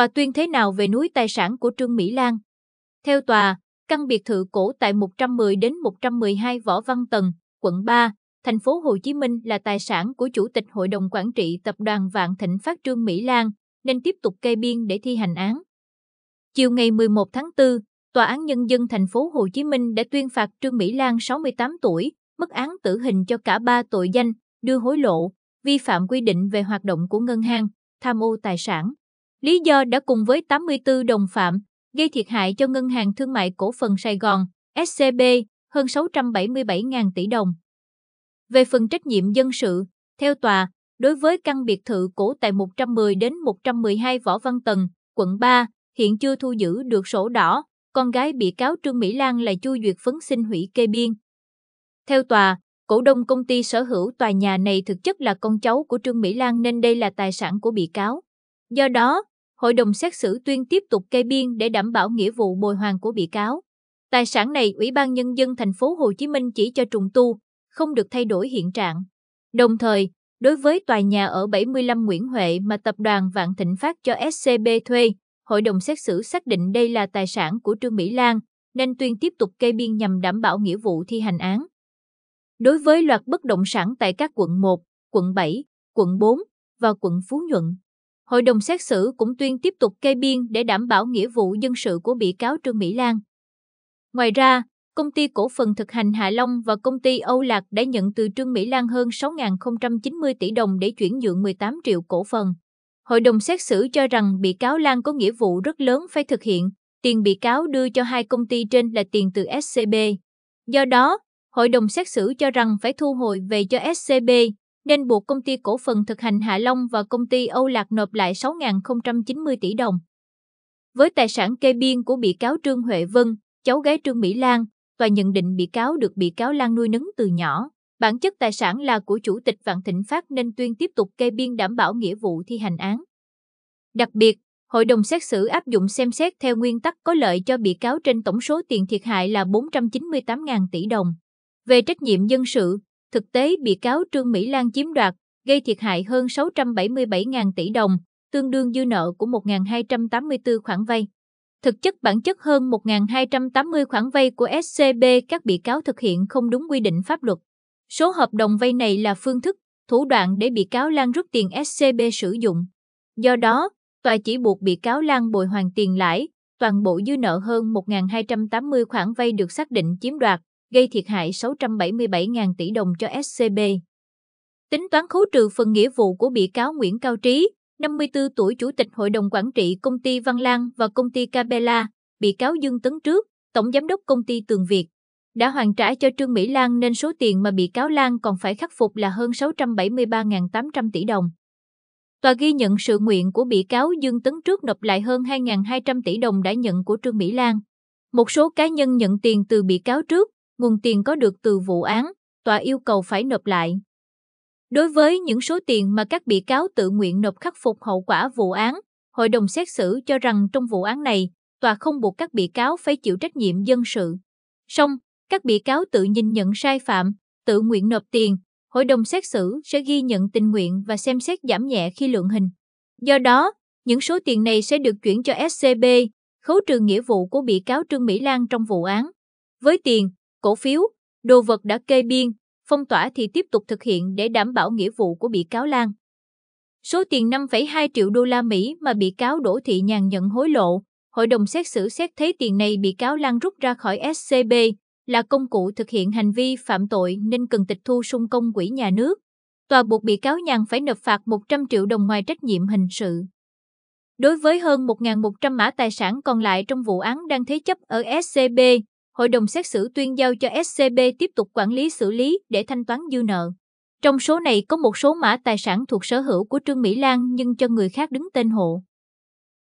Tòa tuyên thế nào về núi tài sản của Trương Mỹ Lan? Theo tòa, căn biệt thự cổ tại 110 đến 112 Võ Văn Tần, quận 3, thành phố Hồ Chí Minh là tài sản của Chủ tịch Hội đồng Quản trị Tập đoàn Vạn Thịnh Phát Trương Mỹ Lan, nên tiếp tục kê biên để thi hành án. Chiều ngày 11 tháng 4, Tòa án Nhân dân thành phố Hồ Chí Minh đã tuyên phạt Trương Mỹ Lan 68 tuổi, mức án tử hình cho cả ba tội danh đưa hối lộ, vi phạm quy định về hoạt động của ngân hàng, tham ô tài sản. Lý do đã cùng với 84 đồng phạm gây thiệt hại cho Ngân hàng Thương mại Cổ phần Sài Gòn, SCB, hơn 677.000 tỷ đồng. Về phần trách nhiệm dân sự, theo tòa, đối với căn biệt thự cổ tại 110 đến 112 Võ Văn Tần, quận 3, hiện chưa thu giữ được sổ đỏ, con gái bị cáo Trương Mỹ Lan là chu duyệt phấn xin hủy kê biên. Theo tòa, cổ đông công ty sở hữu tòa nhà này thực chất là con cháu của Trương Mỹ Lan nên đây là tài sản của bị cáo. Do đó, hội đồng xét xử tuyên tiếp tục kê biên để đảm bảo nghĩa vụ bồi hoàn của bị cáo. Tài sản này Ủy ban nhân dân thành phố Hồ Chí Minh chỉ cho trùng tu, không được thay đổi hiện trạng. Đồng thời, đối với tòa nhà ở 75 Nguyễn Huệ mà tập đoàn Vạn Thịnh Phát cho SCB thuê, hội đồng xét xử xác định đây là tài sản của Trương Mỹ Lan, nên tuyên tiếp tục kê biên nhằm đảm bảo nghĩa vụ thi hành án. Đối với loạt bất động sản tại các quận 1, quận 7, quận 4 và quận Phú Nhuận, hội đồng xét xử cũng tuyên tiếp tục kê biên để đảm bảo nghĩa vụ dân sự của bị cáo Trương Mỹ Lan. Ngoài ra, công ty cổ phần thực hành Hạ Long và công ty Âu Lạc đã nhận từ Trương Mỹ Lan hơn 6.090 tỷ đồng để chuyển nhượng 18 triệu cổ phần. Hội đồng xét xử cho rằng bị cáo Lan có nghĩa vụ rất lớn phải thực hiện, tiền bị cáo đưa cho hai công ty trên là tiền từ SCB. Do đó, hội đồng xét xử cho rằng phải thu hồi về cho SCB, nên buộc công ty cổ phần thực hành Hạ Long và công ty Âu Lạc nộp lại 6.090 tỷ đồng. Với tài sản kê biên của bị cáo Trương Huệ Vân, cháu gái Trương Mỹ Lan, tòa nhận định bị cáo được bị cáo Lan nuôi nấng từ nhỏ. Bản chất tài sản là của chủ tịch Vạn Thịnh Phát nên tuyên tiếp tục kê biên đảm bảo nghĩa vụ thi hành án. Đặc biệt, hội đồng xét xử áp dụng xem xét theo nguyên tắc có lợi cho bị cáo trên tổng số tiền thiệt hại là 498.000 tỷ đồng. Về trách nhiệm dân sự, thực tế bị cáo Trương Mỹ Lan chiếm đoạt, gây thiệt hại hơn 677.000 tỷ đồng, tương đương dư nợ của 1.284 khoản vay. Thực chất bản chất hơn 1.280 khoản vay của SCB các bị cáo thực hiện không đúng quy định pháp luật. Số hợp đồng vay này là phương thức, thủ đoạn để bị cáo Lan rút tiền SCB sử dụng. Do đó, tòa chỉ buộc bị cáo Lan bồi hoàn tiền lãi, toàn bộ dư nợ hơn 1.280 khoản vay được xác định chiếm đoạt, gây thiệt hại 677.000 tỷ đồng cho SCB. Tính toán khấu trừ phần nghĩa vụ của bị cáo Nguyễn Cao Trí, 54 tuổi Chủ tịch Hội đồng Quản trị Công ty Văn Lang và Công ty Capella, bị cáo Dương Tấn Trước, Tổng Giám đốc Công ty Tường Việt, đã hoàn trả cho Trương Mỹ Lan nên số tiền mà bị cáo Lan còn phải khắc phục là hơn 673.800 tỷ đồng. Tòa ghi nhận sự nguyện của bị cáo Dương Tấn Trước nộp lại hơn 2.200 tỷ đồng đã nhận của Trương Mỹ Lan. Một số cá nhân nhận tiền từ bị cáo trước, nguồn tiền có được từ vụ án, tòa yêu cầu phải nộp lại. Đối với những số tiền mà các bị cáo tự nguyện nộp khắc phục hậu quả vụ án, hội đồng xét xử cho rằng trong vụ án này, tòa không buộc các bị cáo phải chịu trách nhiệm dân sự. Song, các bị cáo tự nhìn nhận sai phạm, tự nguyện nộp tiền, hội đồng xét xử sẽ ghi nhận tình nguyện và xem xét giảm nhẹ khi lượng hình. Do đó, những số tiền này sẽ được chuyển cho SCB, khấu trừ nghĩa vụ của bị cáo Trương Mỹ Lan trong vụ án. Với tiền, cổ phiếu, đồ vật đã kê biên, phong tỏa thì tiếp tục thực hiện để đảm bảo nghĩa vụ của bị cáo Lan. Số tiền 5,2 triệu đô la Mỹ mà bị cáo Đỗ Thị Nhàn nhận hối lộ, hội đồng xét xử xét thấy tiền này bị cáo Lan rút ra khỏi SCB là công cụ thực hiện hành vi phạm tội nên cần tịch thu sung công quỹ nhà nước. Tòa buộc bị cáo Nhàn phải nộp phạt 100 triệu đồng ngoài trách nhiệm hình sự. Đối với hơn 1.100 mã tài sản còn lại trong vụ án đang thế chấp ở SCB, hội đồng xét xử tuyên giao cho SCB tiếp tục quản lý xử lý để thanh toán dư nợ. Trong số này có một số mã tài sản thuộc sở hữu của Trương Mỹ Lan nhưng cho người khác đứng tên hộ.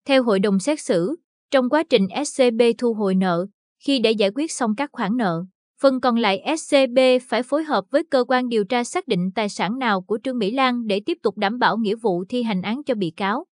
Theo hội đồng xét xử, trong quá trình SCB thu hồi nợ, khi đã giải quyết xong các khoản nợ, phần còn lại SCB phải phối hợp với cơ quan điều tra xác định tài sản nào của Trương Mỹ Lan để tiếp tục đảm bảo nghĩa vụ thi hành án cho bị cáo.